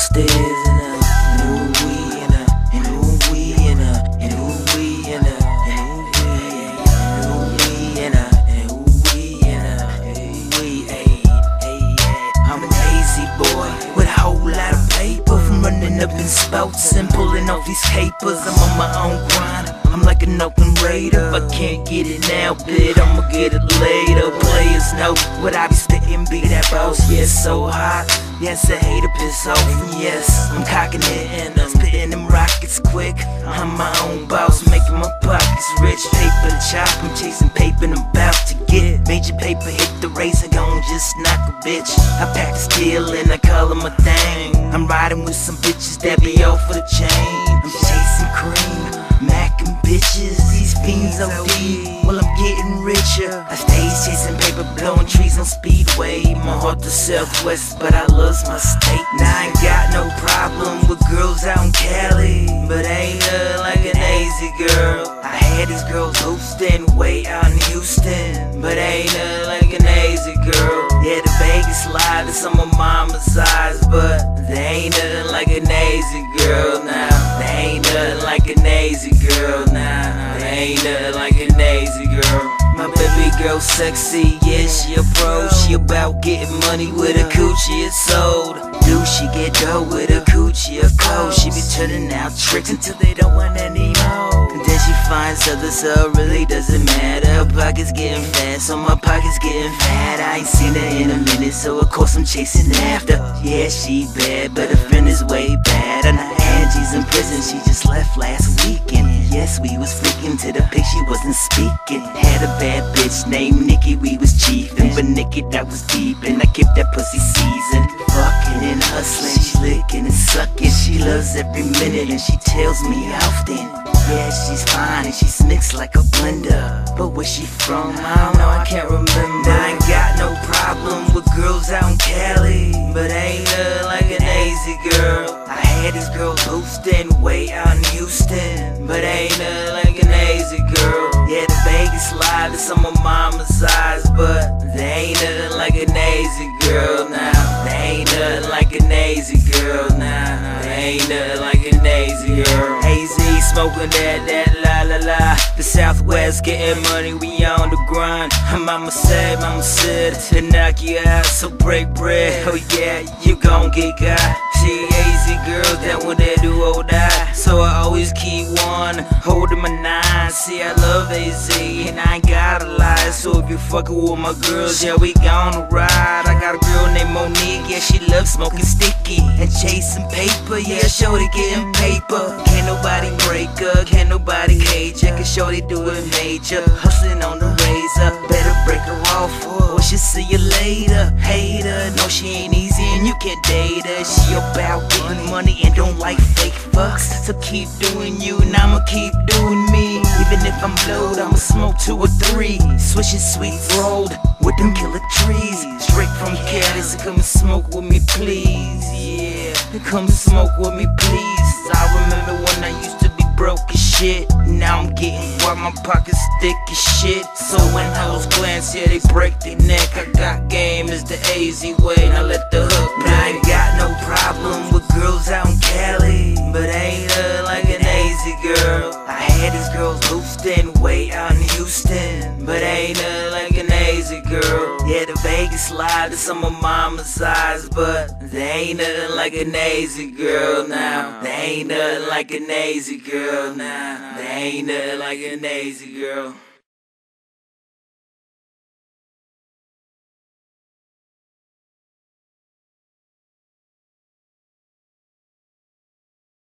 stairs and and ooh wee and and ooh wee and and ooh wee and and ooh wee and and ooh wee and ayy, ayy, ayy. I'm an AZ boy with a whole lot of paper from running up in spouts and pulling off these capers. I'm on my own grind. I'm like an open raider. If I can't get it now, bitch, I'ma get it later. Players know what I be spitting, be that boss. Yeah, it's so hot. Yes, I hate to piss off. And yes, I'm cocking it and I'm spitting them rockets quick. I'm my own boss, making my pockets rich. Paper chop, I'm chasing paper and I'm about to get major paper. Hit the razor, gon' just knock a bitch. I pack the steel and I call them a thing. I'm riding with some bitches that be off for the chain. Well I'm getting richer. I stay chasing paper, blowing trees on speedway. My heart to Southwest, but I love my state. Now I ain't got no problem with girls out in Cali, but ain't nothing like an AZ girl. I had these girls hosting way out in Houston, but ain't nothing like an AZ girl. Yeah, the Vegas slide is on my mama's eyes, but they ain't nothing like an AZ girl now. They ain't nothing like an AZ girl ain't nothing like a AZ girl. My baby girl sexy, yeah, she a pro. She about getting money with a coochie it's sold. Do she get dough with a coochie or cold? She be turning out tricks until they don't want any more. And then she finds others, so it really doesn't matter. Her pockets getting fat, so my pockets getting fat. I ain't seen her in a minute, so of course I'm chasing after. Yeah, she bad, but her friend is way bad. And Angie's in prison, she just left last weekend. Yes, we was freaking to the pic, she wasn't speaking. Had a bad bitch named Nikki, we was chiefin'. But Nikki, that was deep, and I kept that pussy seasoned. Fucking and hustling, she licking and sucking. She loves every minute, and she tells me often. Yeah, she's fine, and she's mixed like a blender. But where she from, I don't know, I can't remember. I ain't got no problem with girls out in Cali, but ain't nothing like an AZ girl. I had these girls hosting way out in Houston, but ain't nothing Is on my mama's eyes, but they ain't nothing like an AZ girl now. They ain't nothing like an AZ girl now. They ain't nothing like an AZ girl. AZ smoking that, that la la la. The Southwest getting money, we on the grind. Mama said, Mama said to knock you out, so break bread. Oh yeah, you gon' get got. She AZ girl that when they do or die. So I always keep one holding my nine. See, I love AZ and I ain't gotta lie. So if you fuckin' with my girls, yeah, we gonna ride. I got a girl named Monique, yeah, she loves smoking sticky and chasing paper. Yeah, shorty getting paper. Can't nobody break her, can't nobody cage her. Cause shorty do it major. Hustling on the razor, she'll see you later. Hater, no, she ain't easy and you can't date her. She about getting money and don't like fake fucks. So keep doing you and I'ma keep doing me. Even if I'm blowed, I'ma smoke two or three. Swisher Sweets rolled with them killer trees. Straight from Cali, so come and smoke with me, please. Yeah, come smoke with me, please. I remember when I used to broke as shit. Now I'm getting why my pockets thick as shit. So when hoes glance, yeah, they break their neck. I got game is the AZ way. Now let the hook play. I ain't got no problem with girls out in Cali, but I ain't nothing like an AZ girl. I had these girls boosting way out in Houston, but ain't nothing like the Vegas slide to some of mama's eyes, but they ain't nothing like an AZ girl now. They ain't nothing like an AZ girl now. They ain't nothing like an AZ girl.